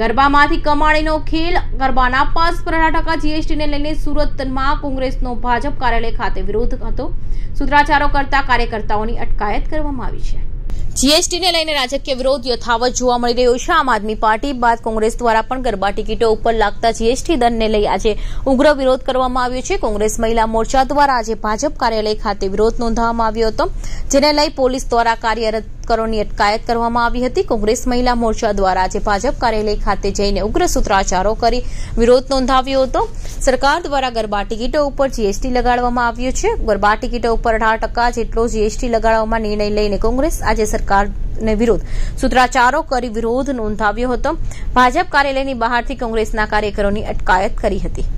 ગરબામાંથી કમાણીનો ખેલ, ગરબાના પર અઢાર ટકા જીએસટીને લઈને સુરતમાં કોંગ્રેસનો ભાજપ કાર્યાલય ખાતે વિરોધ હતો. સૂત્રાચારો કરતા કાર્યકર્તાઓની અટકાયત કરવામાં આવી છે. જીએસટીને લઈને રાજકીય વિરોધ યથાવત જોવા મળી રહ્યો છે. આમ આદમી પાર્ટી બાદ કોંગ્રેસ દ્વારા પણ ગરબા ટિકિટો ઉપર લાગતા જીએસટી દરને લઈ આજે ઉગ્ર વિરોધ કરવામાં આવ્યો છે. કોંગ્રેસ મહિલા મોરચા દ્વારા આજે ભાજપ કાર્યાલય ખાતે વિરોધ નોંધવામાં આવ્યો હતો, જેને લઈ પોલીસ દ્વારા કાર્યરત કરોની અટકાયત કરવામાં આવી હતી. કોંગ્રેસ મહિલા મોરચા દ્વારા આજે ભાજપ કાર્યાલય ખાતે જઈને ઉગ્ર સૂત્રાચારો કરી વિરોધ નોંધાવ્યો હતો. સરકાર દ્વારા ગરબા ટિકિટો ઉપર જીએસટી લગાડવામાં આવ્યો છે. ગરબા ટિકિટો ઉપર અઢાર ટકા જેટલો જીએસટી લગાડવામાં નિર્ણય લઈને કોંગ્રેસ આજે સરકારને વિરોધ, સૂત્રાચારો કરી વિરોધ નોંધાવ્યો હતો. ભાજપ કાર્યાલયની બહારથી કોંગ્રેસના કાર્યકરોની અટકાયત કરી હતી.